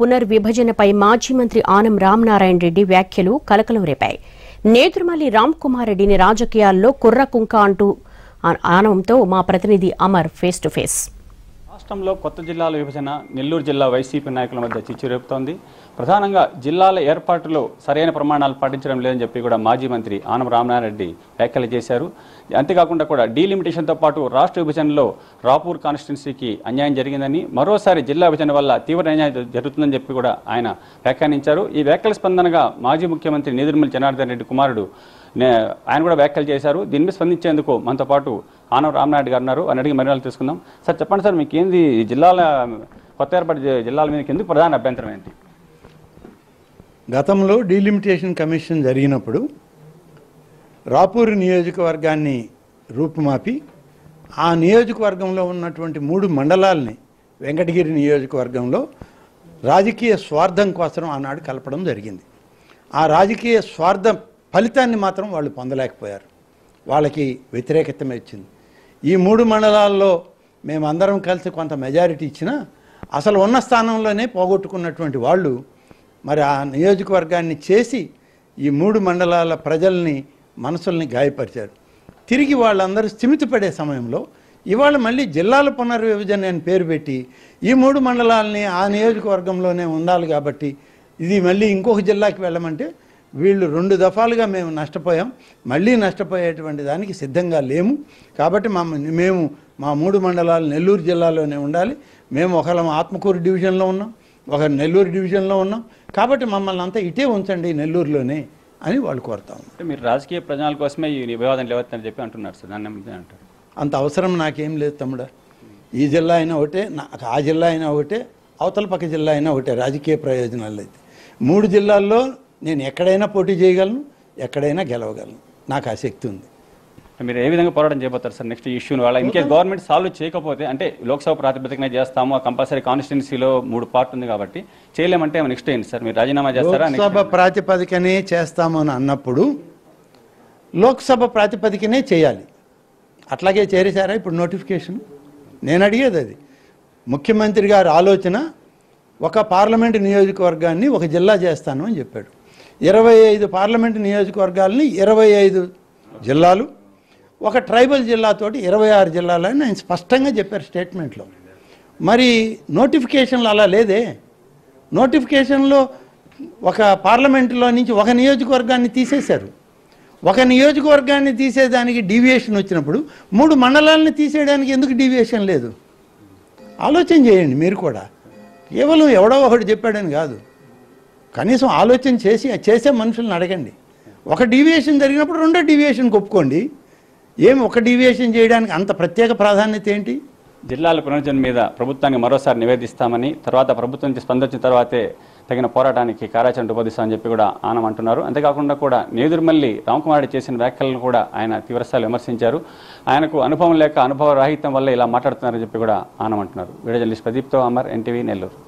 పునర్విభజనపై మాజీ మంత్రి ఆనం రామనారాయణ రెడ్డి వ్యాఖ్యలు కలకలం రేపాయి. నేదురుమల్లి రామ్ కుమార్ రెడ్డిని రాజకీయాల్లో కుర్ర కుంక అంటూ ఆనవంతో ఆనంతో మా ప్రతినిధి అమర్ ఫేస్ టు ఫేస్ రాష్ట్రంలో కొత్త జిల్లాల విభజన నెల్లూరు జిల్లా వైసీపీ నాయకుల మధ్య చిచ్చు రేపుతోంది ప్రధానంగా జిల్లాల ఏర్పాటులో సరైన ప్రమాణాలు పాటించడం లేదని చెప్పి కూడా మాజీ మంత్రి ఆనం రామనారెడ్డి వ్యాఖ్యలు చేశారు. అంతేకాకుండా కూడా డీలిమిటేషన్తో పాటు రాష్ట్ర విభజనలో రాపూర్ కాన్స్టిట్యున్సీకి అన్యాయం జరిగిందని మరోసారి జిల్లా విభజన వల్ల తీవ్ర అన్యాయం జరుగుతుందని చెప్పి కూడా ఆయన వ్యాఖ్యానించారు. ఈ వ్యాఖ్యల స్పందనగా మాజీ ముఖ్యమంత్రి నేదురుమల్లి జనార్దన్ రెడ్డి కుమారుడు ఆయన కూడా వ్యాఖ్యలు చేశారు. దీని మీద స్పందించేందుకు మనతో పాటు ఆనవ రామనాయుడు గారు ఉన్నారు. అని అడిగి మరినాలు తీసుకుందాం సార్ చెప్పండి సార్ మీకు ఏంది జిల్లాల కొత్త ఏర్పాటు జిల్లాల మీద ఎందుకు ప్రధాన అభ్యంతరం ఏంటి? గతంలో డీలిమిటేషన్ కమిషన్ జరిగినప్పుడు రాపూరు నియోజకవర్గాన్ని రూపుమాపి ఆ నియోజకవర్గంలో ఉన్నటువంటి మూడు మండలాల్ని వెంకటగిరి నియోజకవర్గంలో రాజకీయ స్వార్థం కోసం ఆనాడు కలపడం జరిగింది. ఆ రాజకీయ స్వార్థం ఫలితాన్ని మాత్రం వాళ్ళు పొందలేకపోయారు. వాళ్ళకి వ్యతిరేకత వచ్చింది ఈ మూడు మండలాల్లో మేమందరం కలిసి కొంత మెజారిటీ ఇచ్చినా అసలు ఉన్న స్థానంలోనే పోగొట్టుకున్నటువంటి వాళ్ళు మరి ఆ నియోజకవర్గాన్ని చేసి ఈ మూడు మండలాల ప్రజల్ని మనసుల్ని గాయపరిచారు. తిరిగి వాళ్ళందరూ స్థిమితపడే సమయంలో ఇవాళ మళ్ళీ జిల్లాల పునర్విభజన అని పేరు పెట్టి ఈ మూడు మండలాలని ఆ నియోజకవర్గంలోనే ఉండాలి కాబట్టి ఇది మళ్ళీ ఇంకొక జిల్లాకి వెళ్ళమంటే వీళ్ళు రెండు దఫాలుగా మేము నష్టపోయాం. మళ్ళీ నష్టపోయేటువంటి దానికి సిద్ధంగా లేము. కాబట్టి మా మేము మా మూడు మండలాలు నెల్లూరు జిల్లాలోనే ఉండాలి. మేము ఒకళ్ళ ఆత్మకూరు డివిజన్లో ఉన్నాం ఒక నెల్లూరు డివిజన్లో ఉన్నాం. కాబట్టి మమ్మల్ని అంతా ఇటే ఉంచండి నెల్లూరులోనే అని వాళ్ళు కోరుతా ఉన్నారు. మీరు రాజకీయ ప్రయోజనాల కోసమే ఈ వివాదం లేవద్దని చెప్పి అంటున్నారు సార్. దాన్ని అంటారు. అంత అవసరం నాకేం లేదు తమ్ముడా. ఈ జిల్లా అయినా ఒకటే నాకు ఆ జిల్లా అయినా ఒకటే అవతల పక్క జిల్లా అయినా ఒకటే రాజకీయ ప్రయోజనాలు అయితే. మూడు జిల్లాల్లో నేను ఎక్కడైనా పోటీ చేయగలను ఎక్కడైనా గెలవగలను. నాకు ఆ శక్తి ఉంది. మీరు ఏ విధంగా పోరాటం చేయబోతారు సార్ నెక్స్ట్ ఇష్యూని? వాళ్ళ ఇంకే గవర్నమెంట్ సాల్వ్ చేయకపోతే అంటే లోక్సభ ప్రాతిపదికన చేస్తాము కంపల్సరీ కాన్స్టిట్యున్సీలో మూడు పార్ట్ ఉంది కాబట్టి చేయలేమంటే నెక్స్ట్ ఏంటి సార్? మీరు రాజీనామా చేస్తారా లోక్సభ ప్రాతిపదికనే చేస్తాము అని అన్నప్పుడు లోక్సభ ప్రాతిపదికనే చేయాలి. అట్లాగే చేరేశారా ఇప్పుడు నోటిఫికేషన్? నేను అడిగేది అది. ముఖ్యమంత్రి గారి ఆలోచన ఒక పార్లమెంటు నియోజకవర్గాన్ని ఒక జిల్లా చేస్తాను అని చెప్పాడు. ఇరవై ఐదు పార్లమెంటు నియోజకవర్గాలని ఇరవై ఐదు జిల్లాలు ఒక ట్రైబల్ జిల్లాతోటి ఇరవై ఆరు జిల్లాలు అని ఆయన స్పష్టంగా చెప్పారు స్టేట్మెంట్లో. మరి నోటిఫికేషన్లు అలా లేదే? నోటిఫికేషన్లో ఒక పార్లమెంటులో నుంచి ఒక నియోజకవర్గాన్ని తీసేశారు. ఒక నియోజకవర్గాన్ని తీసేదానికి డీవియేషన్ వచ్చినప్పుడు మూడు మండలాలను తీసేయడానికి ఎందుకు డీవియేషన్ లేదు? ఆలోచన చేయండి మీరు కూడా. కేవలం ఎవడో ఒకటి చెప్పాడని కాదు. కనీసం ఆలోచన చేసి చేసే మనుషులను అడగండి. ఒక డీవియేషన్ జరిగినప్పుడు రెండో డీవియేషన్కి ఒప్పుకోండి. ఏమి ఒక డీవియేషన్ చేయడానికి అంత ప్రత్యేక ప్రాధాన్యత ఏంటి? జిల్లాల పునర్జన మీద ప్రభుత్వానికి మరోసారి నివేదిస్తామని తర్వాత ప్రభుత్వం నుంచి స్పందించిన తర్వాతే తగిన పోరాటానికి కార్యాచరణ రూపొందిస్తామని చెప్పి కూడా ఆనం అంటున్నారు. అంతేకాకుండా కూడా నేదురుమల్లి రామకుమార్ చేసిన వ్యాఖ్యలను కూడా ఆయన తీవ్రస్థాయిలో విమర్శించారు. ఆయనకు అనుభవం లేక అనుభవ రాహిత్యం వల్ల ఇలా మాట్లాడుతున్నారని చెప్పి కూడా ఆనం అంటున్నారు. వీడియో జర్నలిస్ట్ ప్రదీప్తో అమర్ ఎన్టీవీ నెల్లూరు.